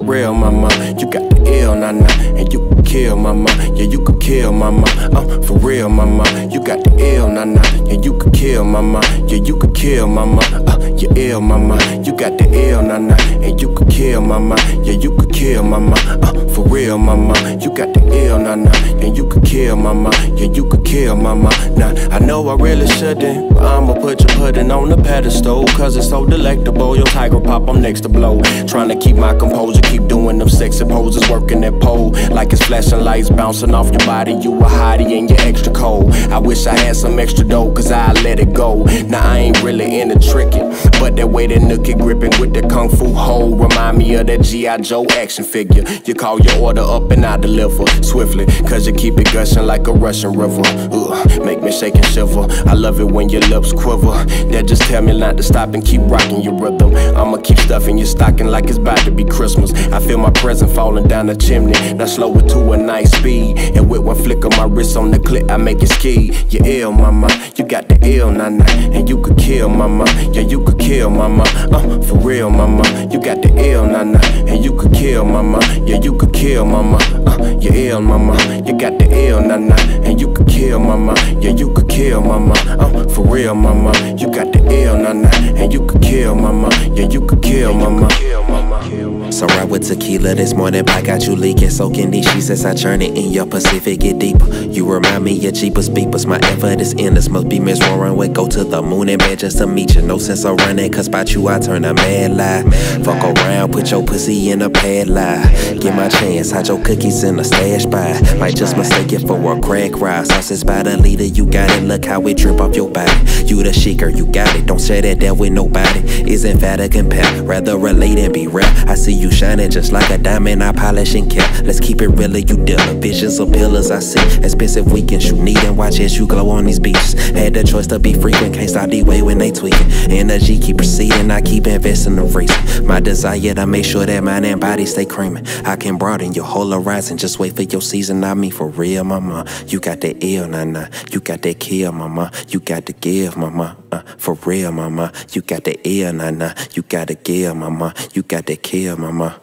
real, mama. You got the ill, nah, nah. And you can kill, mama. Yeah, you could kill, mama. Uh, for real, mama. You got the ill, nah, nah. Yeah, you could kill, mama. Yeah, you could kill, mama. Uh, you ill, mama. You got the ill, nah, nah. And you could kill, mama. Yeah, you could kill, mama. Uh, for real, mama. You got the ill, nah, nah. And you could kill, mama. Yeah, you could kill, mama. Nah, I know I really shouldn't, but I'ma put your pudding on the pedestal. Cause it's so delectable. Your tiger pop, I'm next to blow. Trying to keep my composure, keep doing them sexy poses, working that pole. Like it's flashing lights bouncing off your body. You a hottie and you're extra cold. I wish I had some extra dough, cause I let it go. Now I ain't really into tricking, but that way that nookie gripping with the kung fu hold remind me of that G.I. Joe action figure. You call your order up and I deliver swiftly, cause you keep it gushing like a Russian river. Ugh, make me shake and shiver. I love it when your lips quiver. That just tell me not to stop and keep rocking your rhythm. I'ma keep stuffing your stocking like it's about to be Christmas. I feel my present falling down the chimney. Now slow it to a nice speed. With one flick of my wrist on the clip, I make it ski. You ill, mama. You got the ill, nah. And you could kill, mama. Yeah, you could kill, mama. Uh, for real, mama. You got the ill, nah. And you could kill, mama. Yeah, you could kill, mama. Uh, you ill, mama. You got the ill, nah. And you could kill, mama. Yeah, you could kill, mama. Uh, for real, mama. You got the ill, nah. And you could kill, mama. Yeah, you could kill, mama. So ride with tequila this morning, I got you leaking, soaking these sheets as I churn it in your Pacific, get deeper. You remind me of cheapest beepers, my effort is endless. Must be Miss Warren with go to the moon and back just to meet you. No sense of running, cause about you I turn a mad lie. Fuck around, put your pussy in a pad lie. Get my chance, hide your cookies in a stash by. Might just mistake it for a crack ride. Sauces by the leader, you got it, look how it drip off your body. You the shaker, you got it, don't share that there with nobody. Is emphatic and pep, rather relate and be rap. I see you shining just like a diamond, I polish and care. Let's keep it real, you dealer. Visions of pillars I see. Expensive weekends, you need and watch as you glow on these beaches. Had the choice to be frequent, can't stop the way when they tweaking. Energy keep proceeding, I keep investing the reason. My desire to make sure that mind and body stay creaming. I can broaden your whole horizon, just wait for your season. I mean, for real, mama. You got that ill, nah, nah. You got that kill, mama. You got to give, mama. Uh, for real, mama. You got the ill, nah, nah. You got to give, mama. You got that kill, mama.